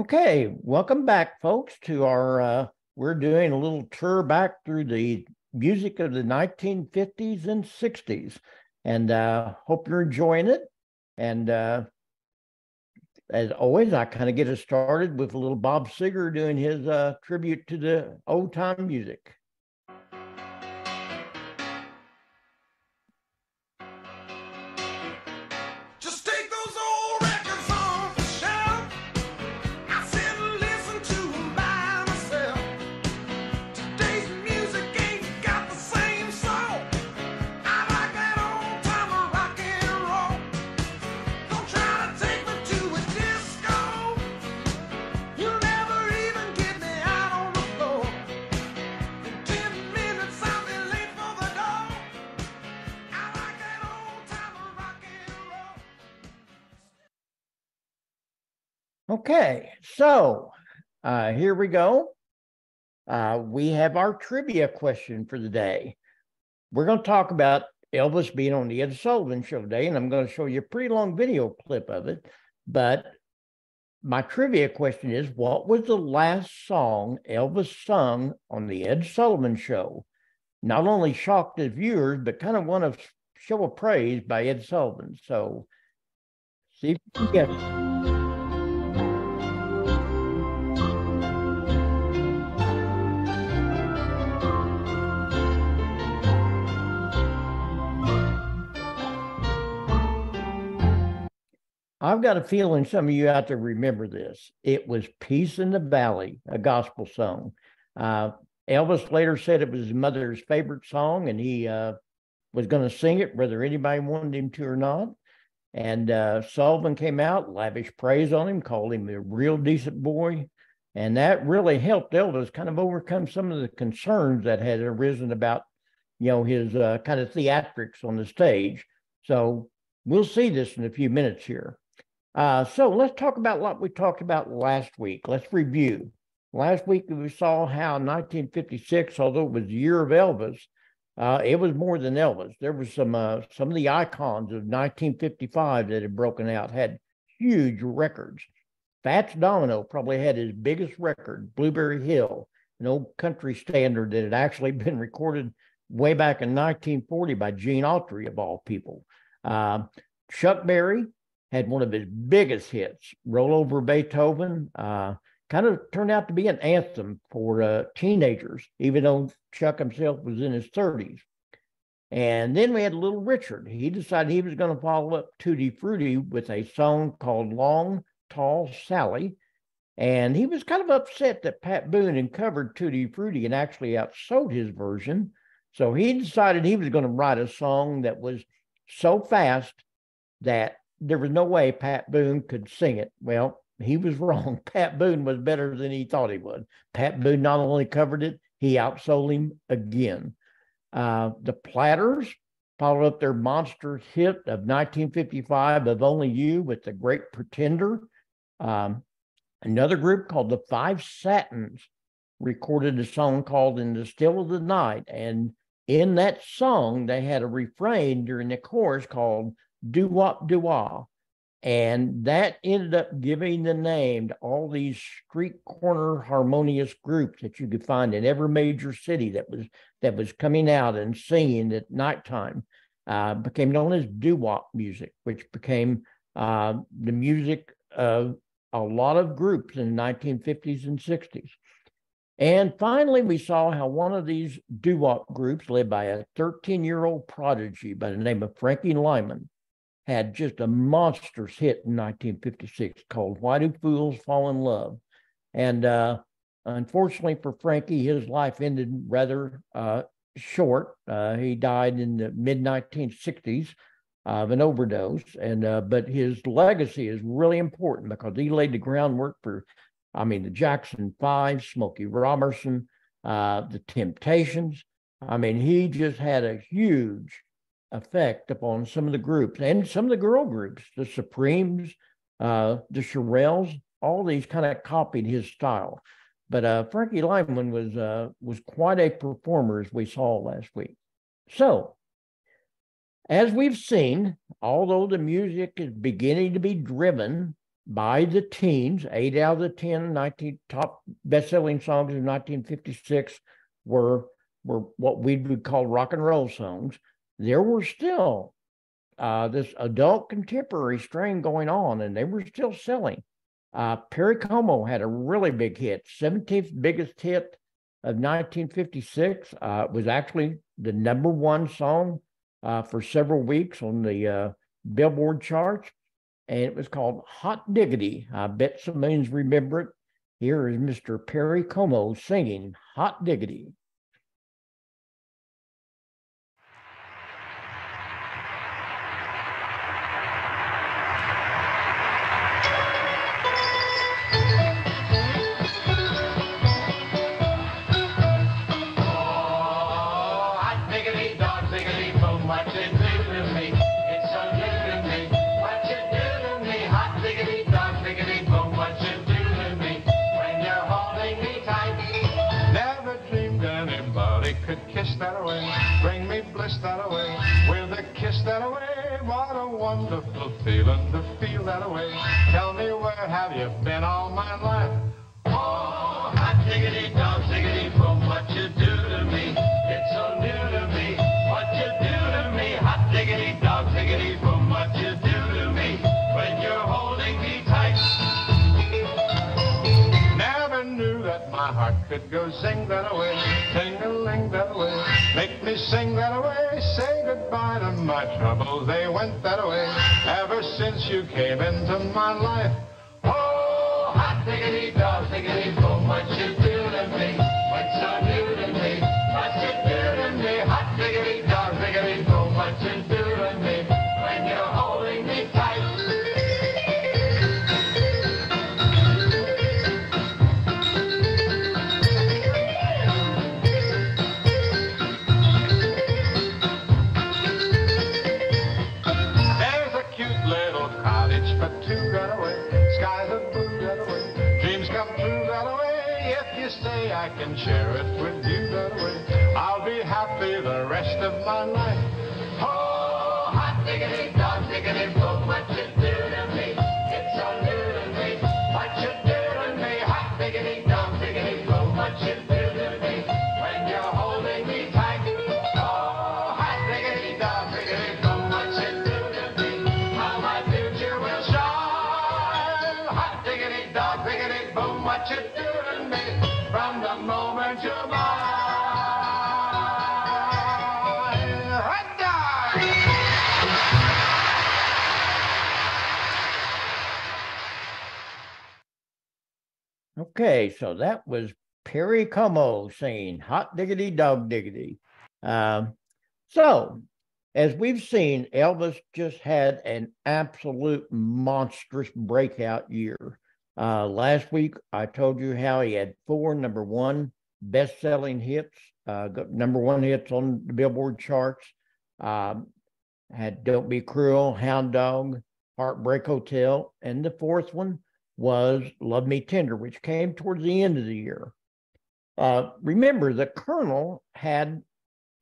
Okay, welcome back, folks, to our. Uh, we're doing a little tour back through the music of the 1950s and 60s, and uh, hope you're enjoying it. And uh, as always, I kind of get us started with a little Bob Seger doing his uh, tribute to the old time music. Okay, so uh, here we go. Uh, we have our trivia question for the day. We're going to talk about Elvis being on the Ed Sullivan Show today, and I'm going to show you a pretty long video clip of it. But my trivia question is what was the last song Elvis sung on the Ed Sullivan Show? Not only shocked his viewers, but kind of won a show of praise by Ed Sullivan. So see if you can guess. I've got a feeling some of you out there remember this. It was Peace in the Valley, a gospel song. Uh, Elvis later said it was his mother's favorite song, and he uh, was going to sing it whether anybody wanted him to or not. And uh, Sullivan came out, lavish praise on him, called him a real decent boy. And that really helped Elvis kind of overcome some of the concerns that had arisen about, you know, his uh, kind of theatrics on the stage. So we'll see this in a few minutes here. Uh, so let's talk about what we talked about last week. Let's review. Last week we saw how 1956, although it was the year of Elvis, uh, it was more than Elvis. There was some uh, some of the icons of 1955 that had broken out had huge records. Fats Domino probably had his biggest record, Blueberry Hill, an old country standard that had actually been recorded way back in 1940 by Gene Autry of all people. Uh, Chuck Berry had one of his biggest hits, Roll Over Beethoven. Uh, kind of turned out to be an anthem for uh, teenagers, even though Chuck himself was in his 30s. And then we had Little Richard. He decided he was going to follow up Tutti Frutti with a song called Long Tall Sally. And he was kind of upset that Pat Boone had covered Tutti Frutti and actually outsold his version. So he decided he was going to write a song that was so fast that there was no way Pat Boone could sing it. Well, he was wrong. Pat Boone was better than he thought he would. Pat Boone not only covered it, he outsold him again. Uh, the Platters followed up their monster hit of 1955 of Only You with The Great Pretender. Um, another group called the Five Satins recorded a song called In the Still of the Night. And in that song, they had a refrain during the chorus called doo wop doo wah. And that ended up giving the name to all these street corner harmonious groups that you could find in every major city that was that was coming out and singing at nighttime. Uh, became known as doo wop music, which became uh, the music of a lot of groups in the 1950s and 60s. And finally, we saw how one of these doo wop groups, led by a 13 year old prodigy by the name of Frankie Lymon, had just a monstrous hit in 1956 called Why Do Fools Fall in Love? And uh, unfortunately for Frankie, his life ended rather uh, short. Uh, he died in the mid 1960s of an overdose. And uh, but his legacy is really important because he laid the groundwork for, I mean, the Jackson Five, Smokey Robinson, uh, the Temptations. I mean, he just had a huge effect upon some of the groups and some of the girl groups, the Supremes, uh, the Shirelles, all these kind of copied his style. But uh, Frankie Lymon was uh, was quite a performer, as we saw last week. So, as we've seen, although the music is beginning to be driven by the teens. Eight out of the 10 19 top best-selling songs in 1956 were were what we would call rock and roll songs. There were still uh, this adult contemporary strain going on, and they were still selling. Uh, Perry Como had a really big hit, 17th biggest hit of 1956. Uh, it was actually the number one song uh, for several weeks on the uh, Billboard charts, and it was called Hot Diggity. I bet some millions remember it. Here is Mr. Perry Como singing Hot Diggity. Kiss that away, bring me bliss that away, with a kiss that away. What a wonderful feeling to feel that away. Tell me where have you been all my life? Oh, hot diggity dog, diggity my heart could go zing that away, ting a ling that away. Make me sing that away, say goodbye to my troubles. They went that away ever since you came into my life. Oh, hot diggity dog, diggity boom, what you do my life. Oh, hot diggity dog, diggity boom, Okay, so that was Perry Como singing Hot Diggity Dog Diggity. Um, so, as we've seen, Elvis just had an absolute monstrous breakout year. Uh, last week, I told you how he had four number one best selling hits, uh, number one hits on the Billboard charts. Um, had Don't Be Cruel, Hound Dog, Heartbreak Hotel, and the fourth one was Love Me Tender, which came towards the end of the year. Uh, remember, the Colonel had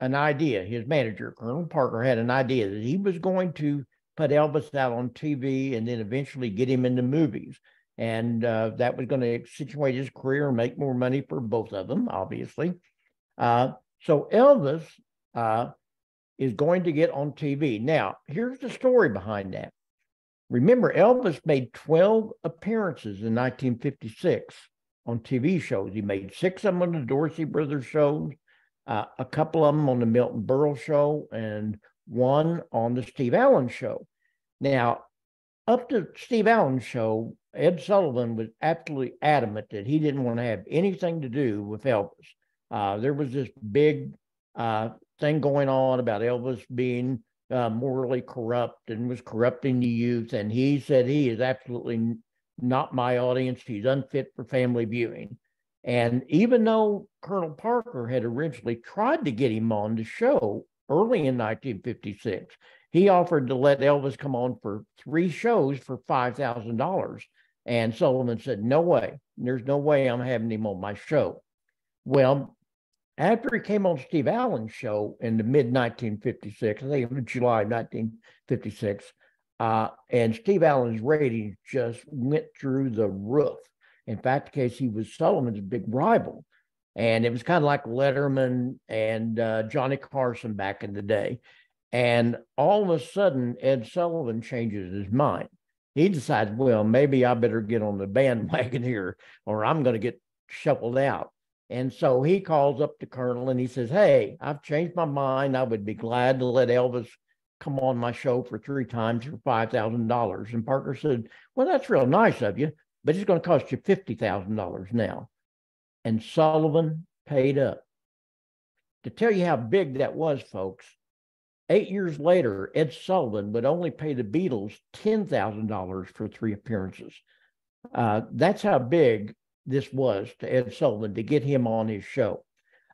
an idea, his manager, Colonel Parker, had an idea that he was going to put Elvis out on TV and then eventually get him into movies. And uh, that was going to situate his career and make more money for both of them, obviously. Uh, so Elvis uh, is going to get on TV. Now, here's the story behind that. Remember, Elvis made 12 appearances in 1956 on TV shows. He made six of them on the Dorsey Brothers shows, uh, a couple of them on the Milton Berle show, and one on the Steve Allen show. Now, up to Steve Allen's show, Ed Sullivan was absolutely adamant that he didn't want to have anything to do with Elvis. Uh, there was this big uh, thing going on about Elvis being uh, morally corrupt and was corrupting the youth. And he said he is absolutely not my audience. He's unfit for family viewing. And even though Colonel Parker had originally tried to get him on the show early in 1956, he offered to let Elvis come on for three shows for $5,000. And Sullivan said, No way. There's no way I'm having him on my show. Well, after he came on Steve Allen's show in the mid 1956, I think it was July 1956, Uh, and Steve Allen's ratings just went through the roof. In fact, Casey was Sullivan's big rival. And it was kind of like Letterman and uh, Johnny Carson back in the day. And all of a sudden, Ed Sullivan changes his mind. He decides, well, maybe I better get on the bandwagon here, or I'm going to get shuffled out. And so he calls up the colonel and he says, Hey, I've changed my mind. I would be glad to let Elvis come on my show for three times for $5,000. And Parker said, Well, that's real nice of you, but it's going to cost you $50,000 now. And Sullivan paid up. To tell you how big that was, folks, eight years later, Ed Sullivan would only pay the Beatles $10,000 for three appearances. Uh, that's how big this was to Ed Sullivan to get him on his show.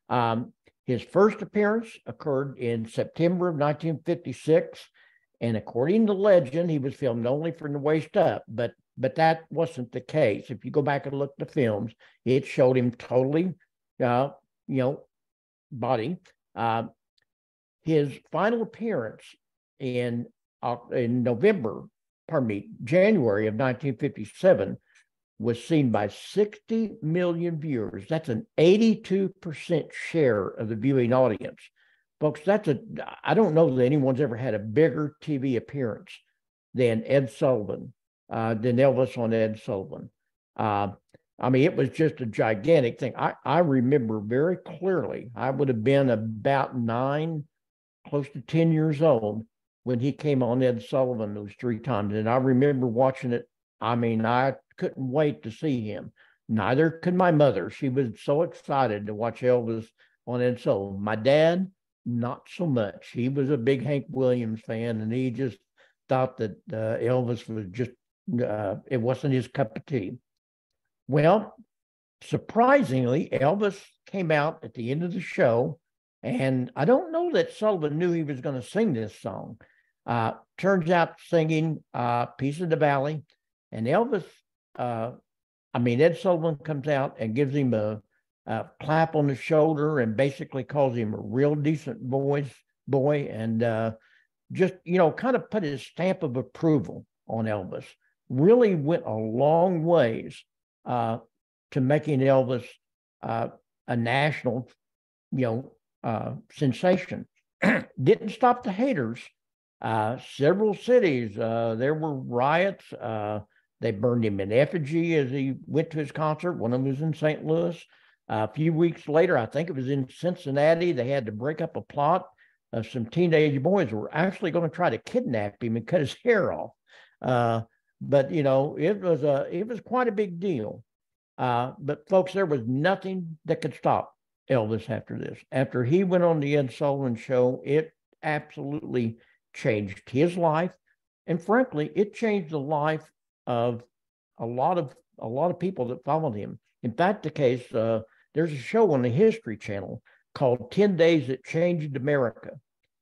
Um, his first appearance occurred in September of 1956, and according to legend, he was filmed only from the waist up. But but that wasn't the case. If you go back and look at the films, it showed him totally, uh, you know, body. Uh, his final appearance in uh, in November, pardon me, January of 1957 was seen by 60 million viewers. That's an 82% share of the viewing audience. Folks, that's a, I don't know that anyone's ever had a bigger TV appearance than Ed Sullivan, uh, than Elvis on Ed Sullivan. Uh, I mean, it was just a gigantic thing. I, I remember very clearly, I would have been about nine, close to 10 years old when he came on Ed Sullivan those three times. And I remember watching it. I mean, I couldn't wait to see him. Neither could my mother. She was so excited to watch Elvis on Ed Sullivan. My dad, not so much. He was a big Hank Williams fan, and he just thought that uh, Elvis was just uh, it wasn't his cup of tea. Well, surprisingly, Elvis came out at the end of the show, and I don't know that Sullivan knew he was going to sing this song. Uh, turns out singing uh, "Peace of the Valley," and Elvis uh, I mean, Ed Sullivan comes out and gives him a, a, clap on the shoulder and basically calls him a real decent voice boy and uh, just you know kind of put his stamp of approval on Elvis. Really went a long ways uh, to making Elvis uh, a national, you know, uh, sensation. Didn't stop the haters. Uh, several cities uh, there were riots. They burned him in effigy as he went to his concert. One of them was in St. Louis. Uh, a few weeks later, I think it was in Cincinnati, they had to break up a plot. Uh, some teenage boys were actually going to try to kidnap him and cut his hair off. Uh, but you know, it was a it was quite a big deal. Uh, but folks, there was nothing that could stop Elvis after this. After he went on the Ed Sullivan show, it absolutely changed his life, and frankly, it changed the life of a lot of a lot of people that followed him. In fact, the case uh, there's a show on the History Channel called 10 Days That Changed America,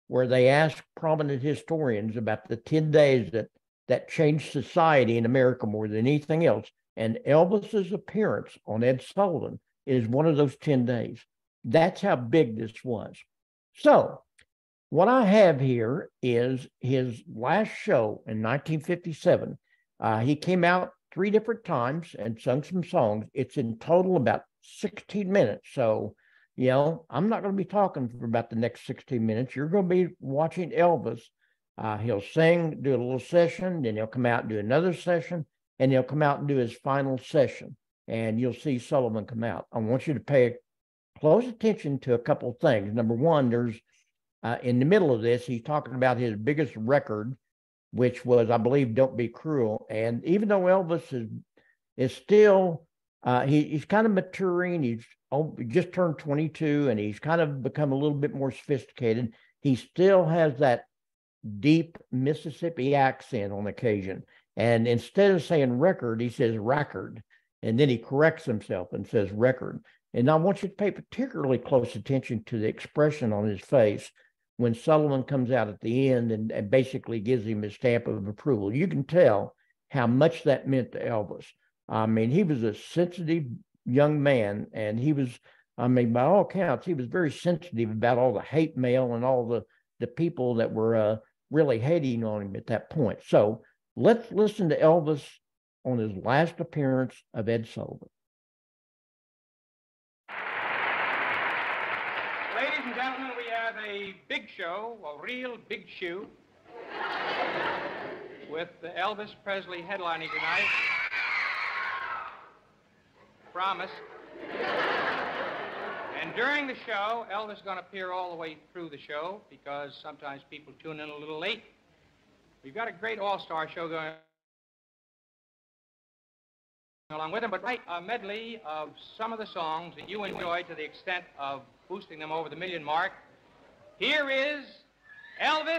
where they ask prominent historians about the 10 days that that changed society in America more than anything else. And Elvis's appearance on Ed Sullivan is one of those 10 days. That's how big this was. So, what I have here is his last show in 1957 uh, he came out three different times and sung some songs. It's in total about 16 minutes. So, you know, I'm not going to be talking for about the next 16 minutes. You're going to be watching Elvis. Uh, he'll sing, do a little session, then he'll come out and do another session, and he'll come out and do his final session. And you'll see Sullivan come out. I want you to pay close attention to a couple of things. Number one, there's uh, in the middle of this, he's talking about his biggest record which was, I believe, "Don't Be Cruel." And even though Elvis is is still uh, he, he's kind of maturing, he's just turned 22, and he's kind of become a little bit more sophisticated. He still has that deep Mississippi accent on occasion. And instead of saying record, he says record. And then he corrects himself and says record. And I want you to pay particularly close attention to the expression on his face when Sullivan comes out at the end and, and basically gives him his stamp of approval. You can tell how much that meant to Elvis. I mean, he was a sensitive young man, and he was, I mean, by all accounts, he was very sensitive about all the hate mail and all the the people that were uh, really hating on him at that point. So let's listen to Elvis on his last appearance of Ed Sullivan. Ladies and gentlemen, we have a big show, a real big shoe, with Elvis Presley headlining tonight. Promise. And during the show, Elvis is going to appear all the way through the show because sometimes people tune in a little late. We've got a great all-star show going along with him, but write a medley of some of the songs that you enjoy to the extent of boosting them over the million mark. Here is Elvis.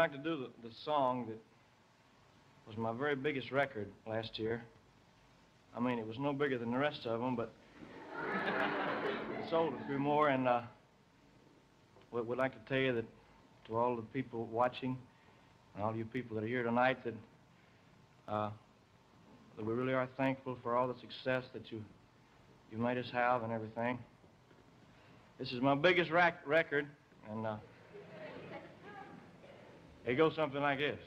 Like to do the, the song that was my very biggest record last year. I mean, it was no bigger than the rest of them, but it sold a few more, and uh, we- we'd like to tell you that to all the people watching and all you people that are here tonight that uh, that we really are thankful for all the success that you you made us have and everything. This is my biggest record, and uh, it goes something like this.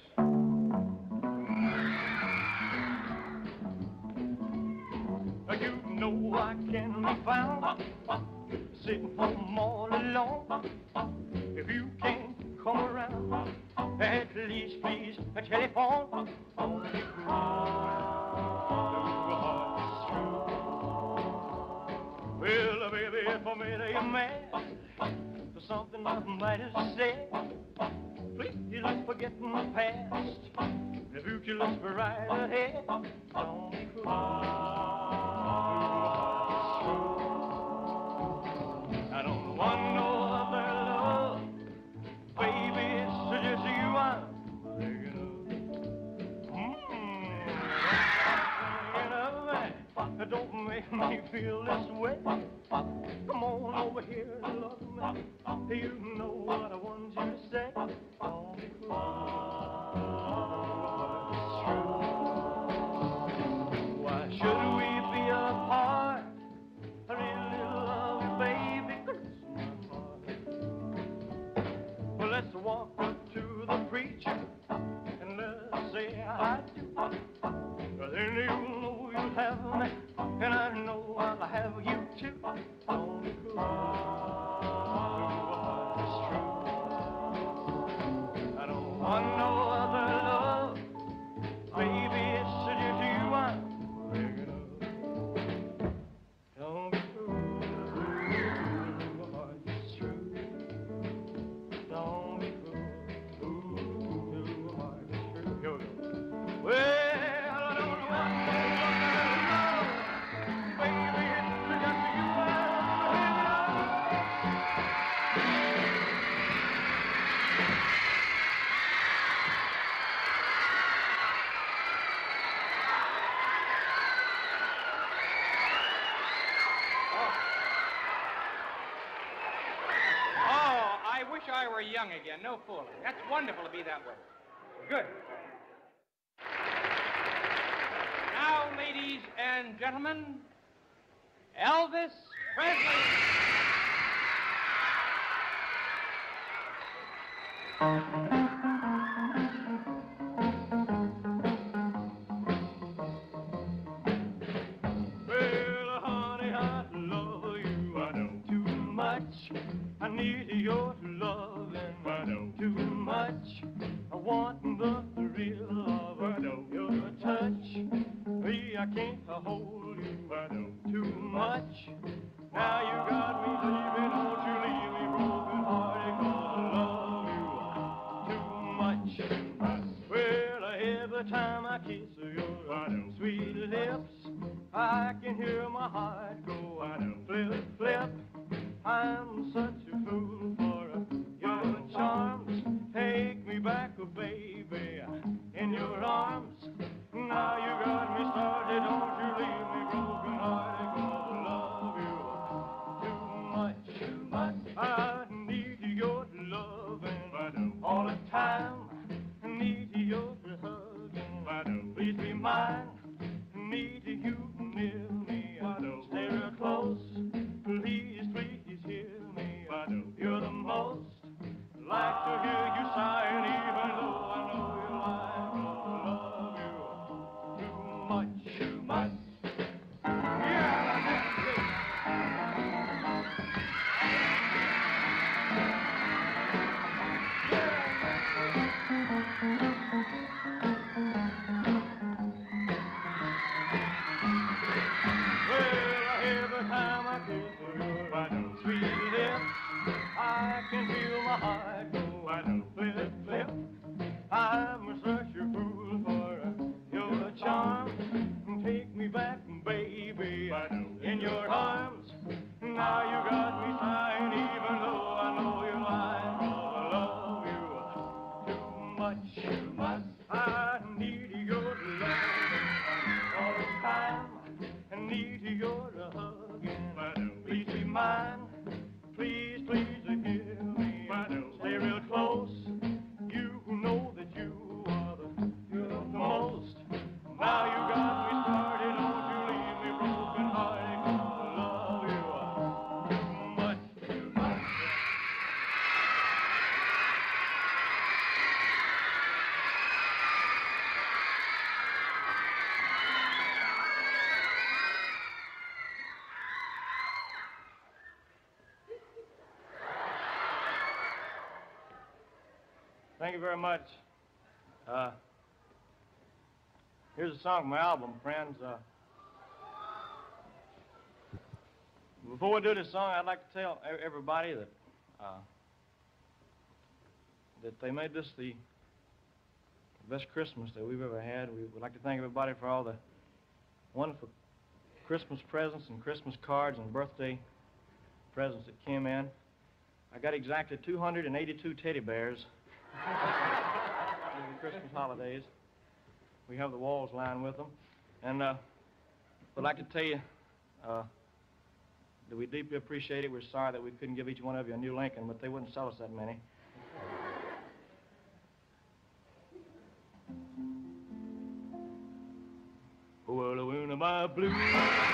You know I can be found sitting home all alone. If you can't come around, at least please a telephone. Well, baby, for me in a man something I might have said. Please don't forget past. The future looks bright ahead. Don't be cruel. make me feel this way. Come on over here and look me. You know what I want you to say. All. bum, bum. That's wonderful to be that way. Good. Now, ladies and gentlemen, Elvis Presley. Thank you very much. Uh, here's a song from my album, friends. Uh, before we do this song, I'd like to tell everybody that uh, that they made this the best Christmas that we've ever had. We would like to thank everybody for all the wonderful Christmas presents and Christmas cards and birthday presents that came in. I got exactly 282 teddy bears during the Christmas holidays. We have the walls lined with them. And uh, would like to tell you uh, that we deeply appreciate it. We're sorry that we couldn't give each one of you a new Lincoln, but they wouldn't sell us that many. My blue.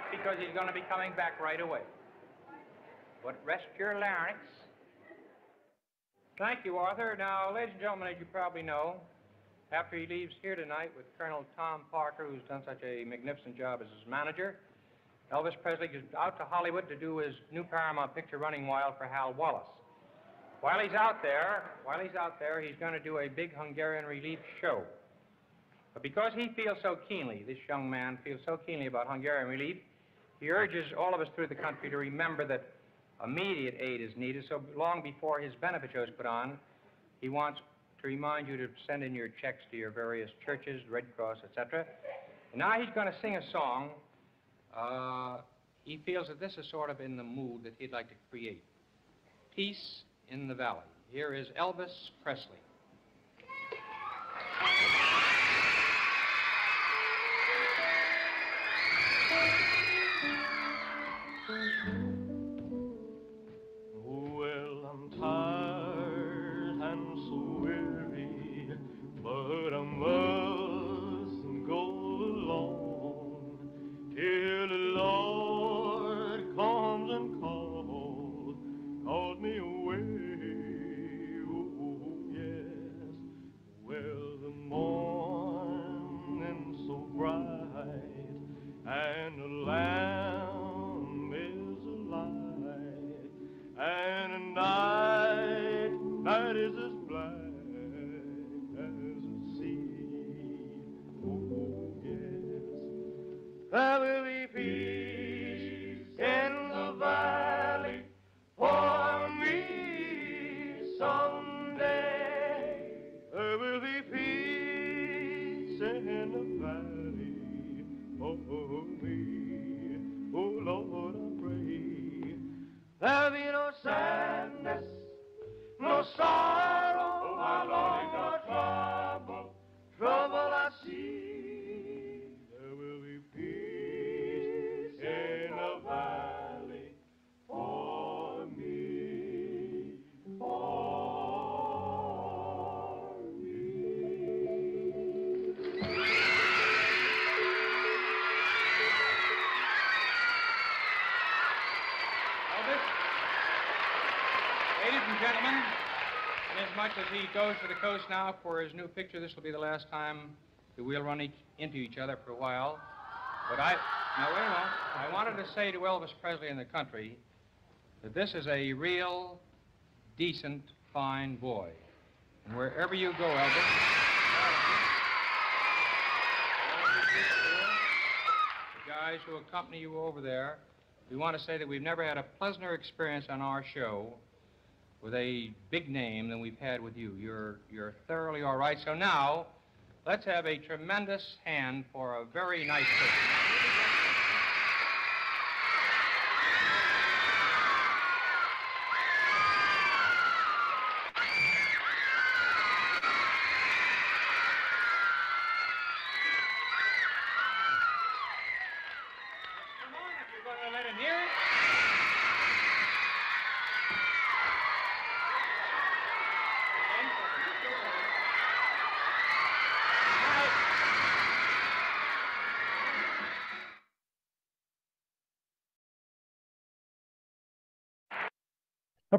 Up because he's going to be coming back right away. But rest your larynx. Thank you, Arthur. Now, ladies and gentlemen, as you probably know, after he leaves here tonight with Colonel Tom Parker, who's done such a magnificent job as his manager, Elvis Presley is out to Hollywood to do his new Paramount picture, Running Wild, for Hal Wallis. While he's out there, while he's out there, he's going to do a big Hungarian relief show. But because he feels so keenly, this young man feels so keenly about Hungarian relief, he urges all of us through the country to remember that immediate aid is needed. So long before his benefit show is put on, he wants to remind you to send in your checks to your various churches, Red Cross, etc. Now he's going to sing a song. Uh, he feels that this is sort of in the mood that he'd like to create. Peace in the Valley. Here is Elvis Presley. He goes to the coast now for his new picture, this will be the last time that we'll run into each other for a while. But I, now wait a moment, I wanted to say to Elvis Presley in the country that this is a real, decent, fine boy. And wherever you go, Elvis, the guys who accompany you over there, we want to say that we've never had a pleasanter experience on our show with a big name than we've had with you. You're, you're thoroughly all right. So now, let's have a tremendous hand for a very nice person.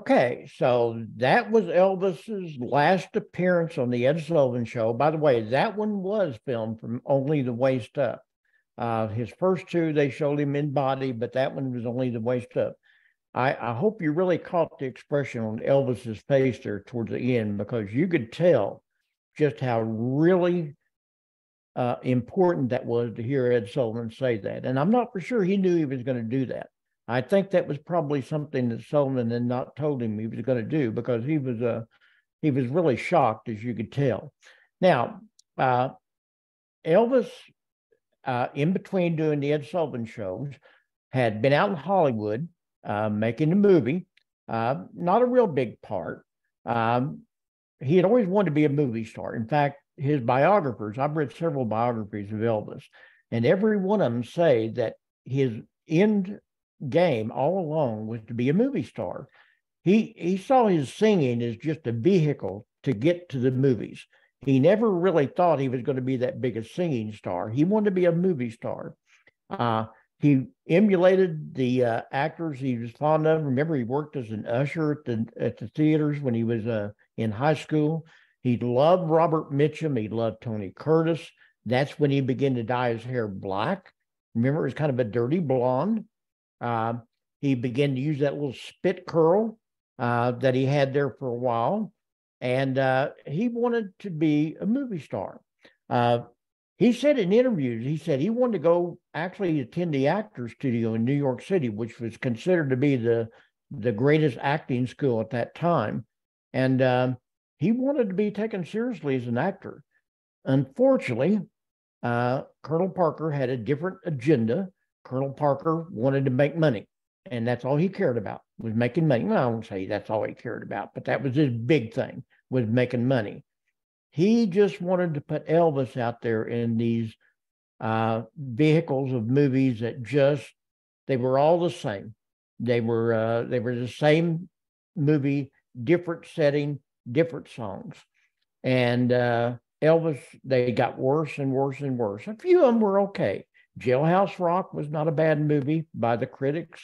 Okay, so that was Elvis's last appearance on the Ed Sullivan Show. By the way, that one was filmed from only the waist up. Uh, his first two, they showed him in body, but that one was only the waist up. I, I hope you really caught the expression on Elvis's face there towards the end because you could tell just how really uh, important that was to hear Ed Sullivan say that. And I'm not for sure he knew he was going to do that. I think that was probably something that Sullivan had not told him he was going to do because he was uh, he was really shocked, as you could tell. Now, uh, Elvis, uh, in between doing the Ed Sullivan shows, had been out in Hollywood uh, making a movie, uh, not a real big part. Um, he had always wanted to be a movie star. In fact, his biographers, I've read several biographies of Elvis, and every one of them say that his end game all along was to be a movie star. He he saw his singing as just a vehicle to get to the movies. He never really thought he was going to be that big a singing star. He wanted to be a movie star. Uh, he emulated the uh, actors he was fond of. Remember, he worked as an usher at the at the theaters when he was uh, in high school. He loved Robert Mitchum. He loved Tony Curtis. That's when he began to dye his hair black. Remember, it was kind of a dirty blonde. Uh, he began to use that little spit curl uh, that he had there for a while, and uh, he wanted to be a movie star. Uh, he said in interviews, he said he wanted to go actually attend the Actors Studio in New York City, which was considered to be the the greatest acting school at that time, and um, he wanted to be taken seriously as an actor. Unfortunately, uh, Colonel Parker had a different agenda Colonel Parker wanted to make money, and that's all he cared about was making money. Well, I won't say that's all he cared about, but that was his big thing was making money. He just wanted to put Elvis out there in these uh, vehicles of movies that just they were all the same. They were uh, they were the same movie, different setting, different songs, and uh, Elvis they got worse and worse and worse. A few of them were okay. Jailhouse Rock was not a bad movie by the critics.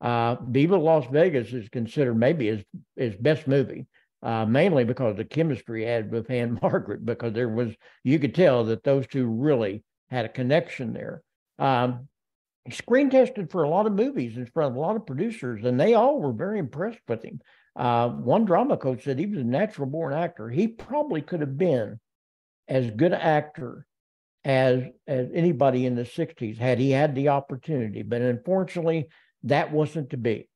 Uh, Viva Las Vegas is considered maybe his, his best movie, uh, mainly because the chemistry he had with Ann-Margret, because there was, you could tell that those two really had a connection there. Um, screen tested for a lot of movies in front of a lot of producers, and they all were very impressed with him. Uh, one drama coach said he was a natural born actor. He probably could have been as good an actor as as anybody in the 60s had he had the opportunity but unfortunately that wasn't to be.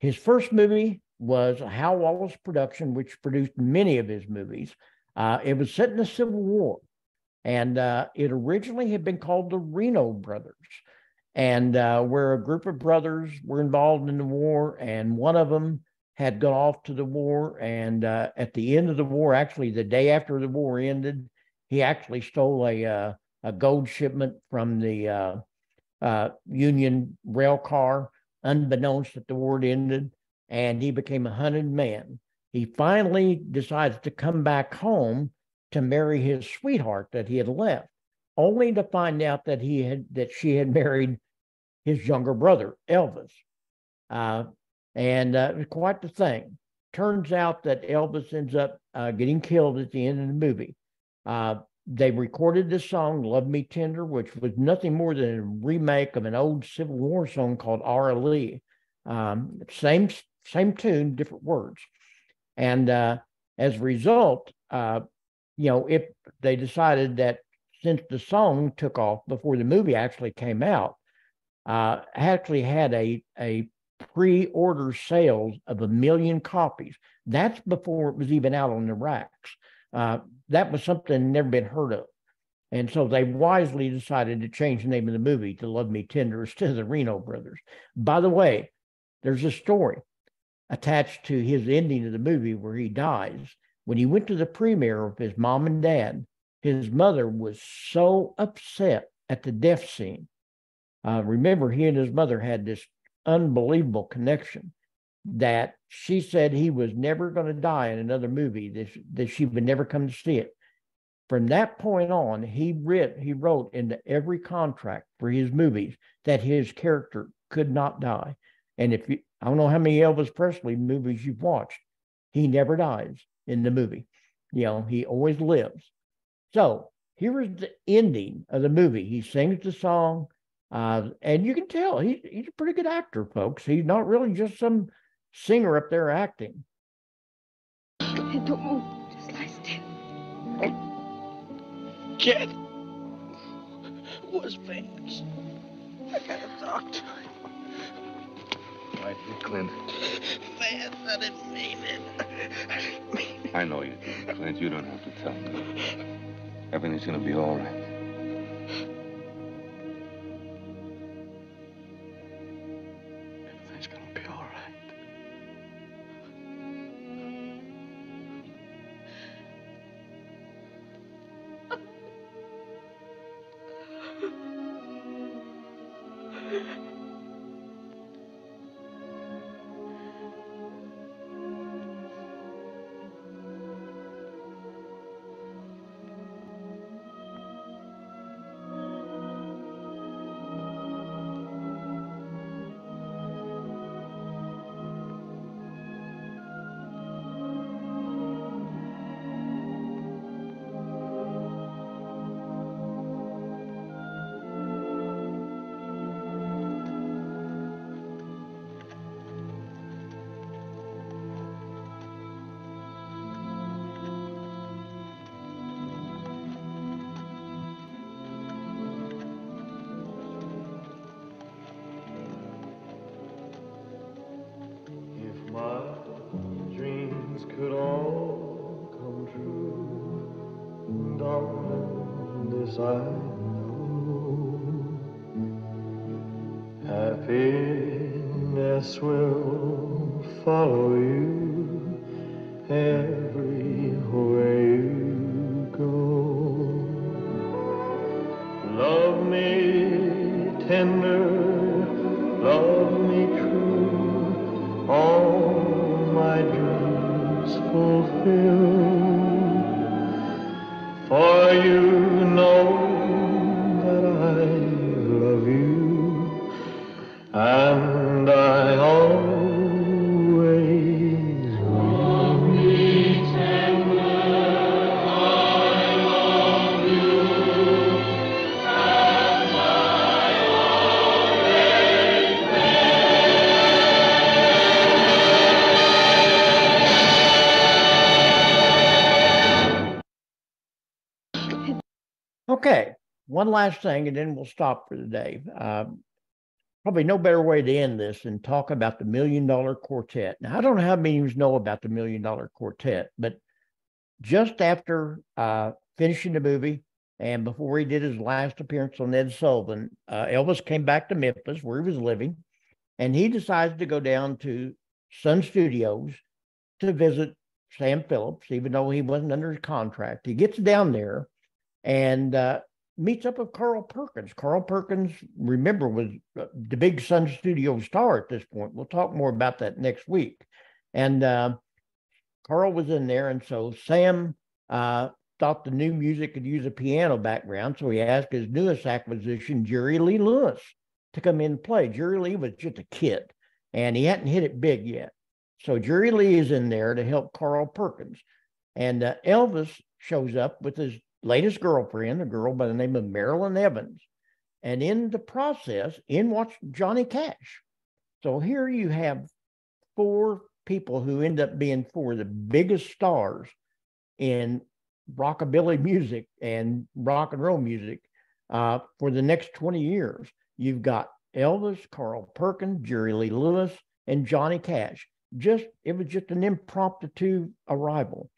His first movie was a Hal Wallis production which produced many of his movies. Uh, it was set in the civil war and uh, it originally had been called the reno brothers and uh, where a group of brothers were involved in the war and one of them had gone off to the war and uh, at the end of the war actually the day after the war ended he actually stole a uh, a gold shipment from the uh, uh, Union rail car, unbeknownst that the war ended, and he became a hunted man. He finally decides to come back home to marry his sweetheart that he had left, only to find out that he had that she had married his younger brother, Elvis. Uh, and uh, it was quite the thing. turns out that Elvis ends up uh, getting killed at the end of the movie. They recorded this song, Love Me Tender, which was nothing more than a remake of an old Civil War song called Aura Lee. Um, same, same tune, different words. And uh, as a result, uh, you know, if they decided that since the song took off before the movie actually came out, uh, actually had a, a pre-order sales of a million copies. That's before it was even out on the racks. Uh, that was something never been heard of. And so they wisely decided to change the name of the movie to Love Me Tender instead of the Reno Brothers. By the way, there's a story attached to his ending of the movie where he dies. When he went to the premiere of his mom and dad, his mother was so upset at the death scene. Uh, remember, he and his mother had this unbelievable connection that she said he was never going to die in another movie, that, that she would never come to see it. From that point on, he writ, he wrote into every contract for his movies that his character could not die. And if you, I don't know how many Elvis Presley movies you've watched, he never dies in the movie. You know, he always lives. So here is the ending of the movie. He sings the song, uh, and you can tell he, he's a pretty good actor, folks. He's not really just some singer up there acting. Don't move. Just lie still. Kid. Where's Vance? I gotta talk to him. Right, Clint. Vance, I didn't mean it. I didn't mean it. I know you did, Clint. You don't have to tell me. Everything's gonna be all right. Fulfill. One last thing, and then we'll stop for the day. Um, probably no better way to end this than talk about the Million Dollar Quartet. Now, I don't know how many of you know about the Million Dollar Quartet, but just after uh, finishing the movie and before he did his last appearance on Ed Sullivan, uh, Elvis came back to Memphis where he was living, and he decided to go down to Sun Studios to visit Sam Phillips, even though he wasn't under his contract. He gets down there and uh, meets up with Carl Perkins. Carl Perkins, remember, was uh, the big Sun Studio star at this point. We'll talk more about that next week. And uh, Carl was in there, and so Sam uh, thought the new music could use a piano background, so he asked his newest acquisition, Jerry Lee Lewis, to come in and play. Jerry Lee was just a kid, and he hadn't hit it big yet. So Jerry Lee is in there to help Carl Perkins. And uh, Elvis shows up with his latest girlfriend, a girl by the name of Marilyn Evans. And in the process, in watched Johnny Cash. So here you have four people who end up being four of the biggest stars in rockabilly music and rock and roll music uh, for the next 20 years. You've got Elvis, Carl Perkins, Jerry Lee Lewis, and Johnny Cash. Just it was just an impromptu arrival.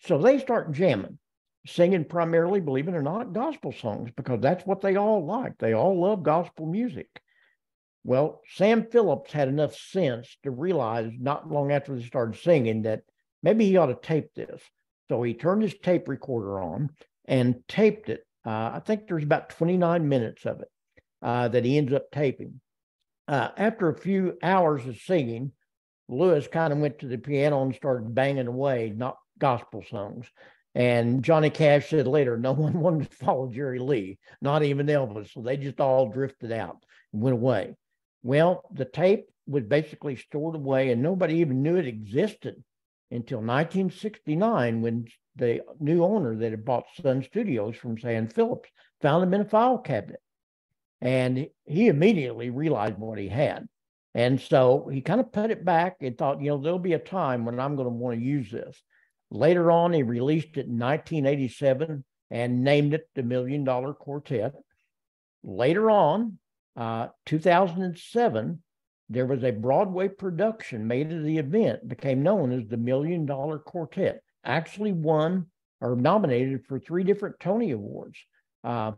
So they start jamming, singing primarily, believe it or not, gospel songs because that's what they all like. They all love gospel music. Well, Sam Phillips had enough sense to realize not long after they started singing that maybe he ought to tape this. So he turned his tape recorder on and taped it. Uh, I think there's about 29 minutes of it uh, that he ends up taping. Uh, after a few hours of singing, Lewis kind of went to the piano and started banging away, not gospel songs. And Johnny Cash said later, no one wanted to follow Jerry Lee, not even Elvis. So they just all drifted out and went away. Well, the tape was basically stored away and nobody even knew it existed until 1969 when the new owner that had bought Sun Studios from Sam Phillips found them in a file cabinet. And he immediately realized what he had. And so he kind of put it back and thought, you know, there'll be a time when I'm going to want to use this. Later on, he released it in 1987 and named it the Million Dollar Quartet. Later on, uh, 2007, there was a Broadway production made of the event, became known as the Million Dollar Quartet. Actually, won or nominated for three different Tony Awards. Uh,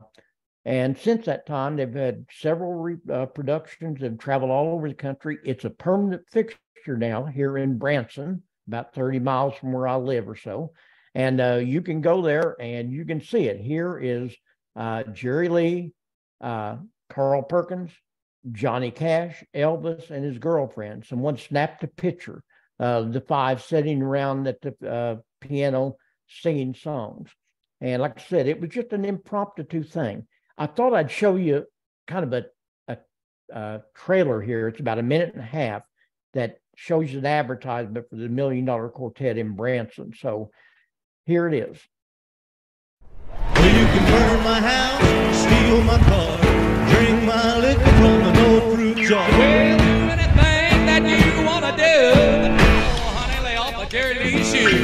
and since that time, they've had several re, uh, productions and traveled all over the country. It's a permanent fixture now here in Branson, about 30 miles from where I live or so. And uh, you can go there and you can see it. Here is uh, Jerry Lee, uh, Carl Perkins, Johnny Cash, Elvis, and his girlfriend. Someone snapped a picture of the five sitting around at the uh, piano singing songs. And like I said, it was just an impromptu thing. I thought I'd show you kind of a, a, a, trailer here. It's about a minute and a half that shows you an advertisement for the Million Dollar Quartet in Branson. So here it is. Well, you can burn my house, steal my car, drink my liquor from the no fruit jar. Well, do anything that you want to do. Oh, honey, lay off the Jerry Lee shoe.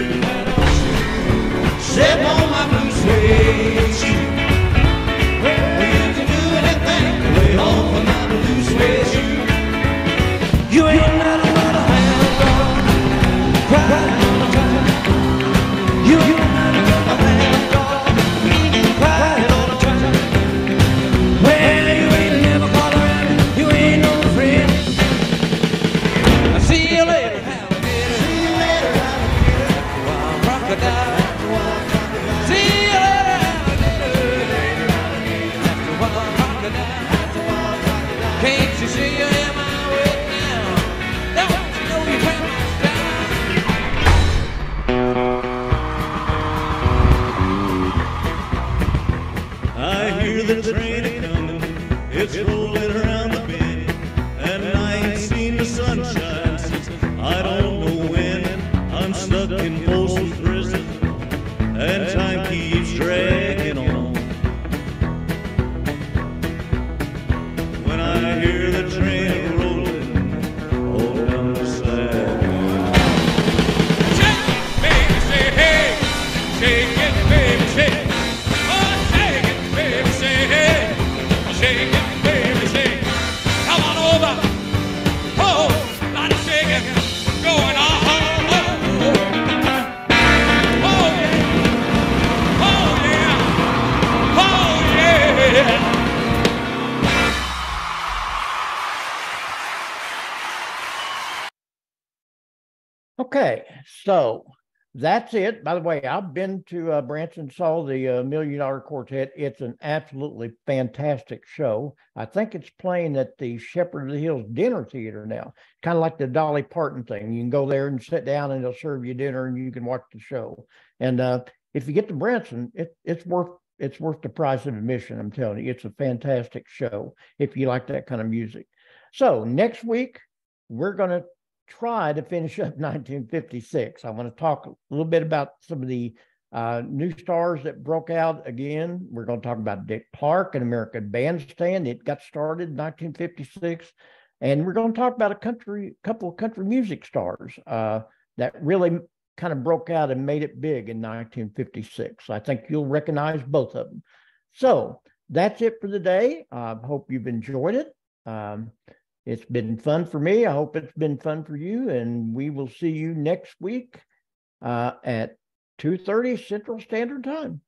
Okay, so that's it. By the way, I've been to uh, Branson, saw the uh, Million Dollar Quartet. It's an absolutely fantastic show. I think it's playing at the Shepherd of the Hills Dinner Theater now, kind of like the Dolly Parton thing. You can go there and sit down, and they'll serve you dinner, and you can watch the show. And uh, if you get to Branson, it, it's worth it's worth the price of admission. I'm telling you, it's a fantastic show if you like that kind of music. So next week we're going to try to finish up 1956. I want to talk a little bit about some of the uh, new stars that broke out again. We're going to talk about Dick Clark, and American Bandstand. It got started in 1956. And we're going to talk about a country, couple of country music stars uh, that really kind of broke out and made it big in 1956. I think you'll recognize both of them. So that's it for the day. I hope you've enjoyed it. Um, it's been fun for me. I hope it's been fun for you. And we will see you next week uh, at 2.30 Central Standard Time.